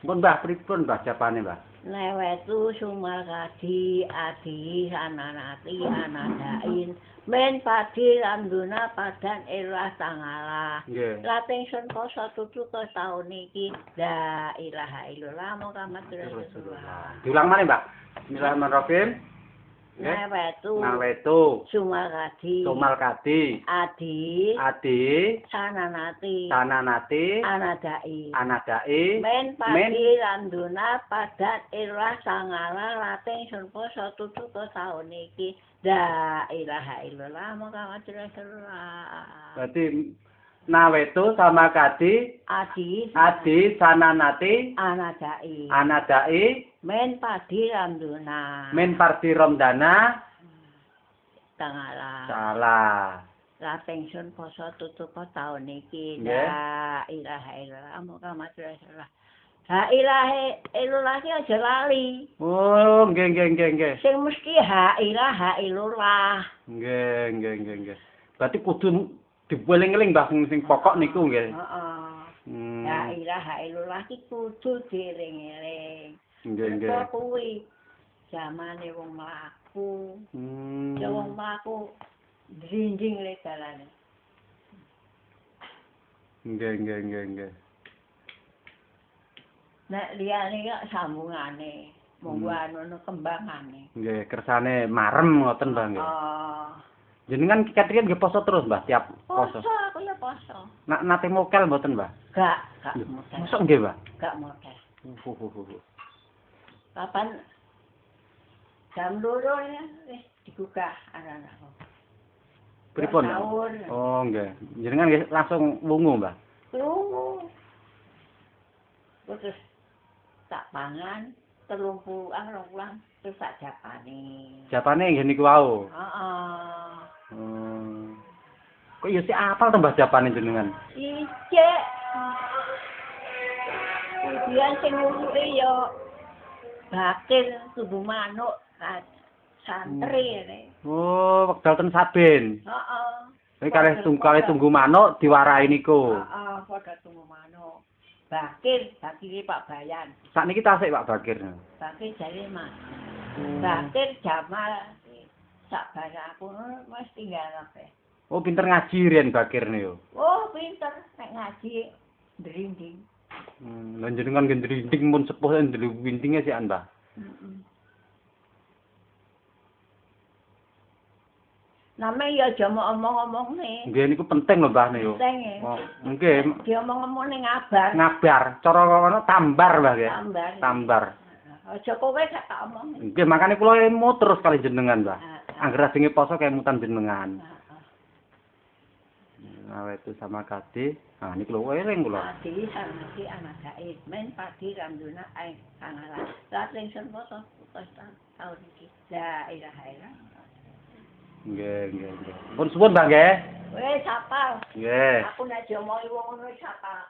Pun Mbah pripun Mbah japane Mbah? Newetu sumal kadi adi sananati anadain men padi landuna padan ilah tangala Nggih. Lating sun poso tutu ke taun iki la ilaha illallah Muhammad Rasulullah Diulang mana Mbak? Bismillahirrahmanirrahim. Newetu Nawetu. sumal kadi Sumal kadi. adi Adi. sananati Tananati. anadai Anadai. Men padi landuna padat ilah sangala lating sun poso tutu ke taun iki la ilaha illallah Muhammad Rasulullah Berarti nawetu sama kadi. adi Adi. Sananati. anadai Anadai. men padi landuna Min parti romdana. tangala Salah. lating sun poso tutup taun iki Nggih. la ilaha illallah Muhammad Rasulullah La ilaha illallah ki aja lali Oh, nggih nggih nggih nggih. sing mesti ha ilaha illallah Nggih nggih nggih nggih. Berarti kudu dieling-eling Mbah sing pokok niku nggih. heeh Hmm. La ilaha illallah ki kudu dieling-eling Nggih nggih. Kuwi zamane wong mlaku Hmm. ya wong mlaku drinjing le dalane Nggih nggih nggih nggih. nek liyane kok sambungane monggo Hmm. anu kembangane Nggih, kersane marem ngoten Mbah nggih. Jenengan kira-kira nggih poso terus Mbah tiap poso poso. aku ya poso Nak nate mokel mboten Mbah? gak gak Lho, model Mosok nggih Mbah? gak uh. kapan jam loro ya wis digugah anak-anakku Pripun? Oh nggih. Jenengan nggih langsung wungu Mbah. Krungu. Terus tak pangan telung rong pulang terus tak japane. Japane nggih niku wau. Heeh. Hmm. Kok ya sik apal to Mbah japane jenengan? Ijek. Kemudian sing nguruke yo bakil tubuh manuk santri ini. Oh, wekdal ten Saben. Heeh. Iki kalih tunggu kalih tunggu manuk diwarai niku. Heeh, padha tunggu manuk. Bakil, bakile Pak Bayan. Sakniki tasik Pak Bakir. Bakil jare Mas. Bakir Jamal sak aku wis tinggal kabeh. Oh, pinter ngaji riyen Bakir niku. Oh, pinter nek ngaji drinding. Hmm, lan jenengan nggih ndrinding mun sepuh ndelu wintinge sik Mbah. Heeh. Name ya aja mau omong-omong nih. Nggih niku penting lho Mbah niku. Penting ya. Oh, nggih Dia omong-omong ning ngabar. ngabar, cara ngono tambar Mbah nggih. Tambar. Tambar. Aja kowe gak tak omong. Nggih, makane kula emu terus kali jenengan, Mbah. Heeh. Angger asinge poso kemutan jenengan. Itu sama kadi. Nah, niku lho eling kula. Padi sanasi anak gaib men padi ramduna ae kangala. Lating sen foto posta tahun iki. La ilaha illallah. Nggih, nggih, nggih. Pun suwun, Mbah nggih. Wes sapal. Nggih. Aku nek jomohi wong ngono sapal.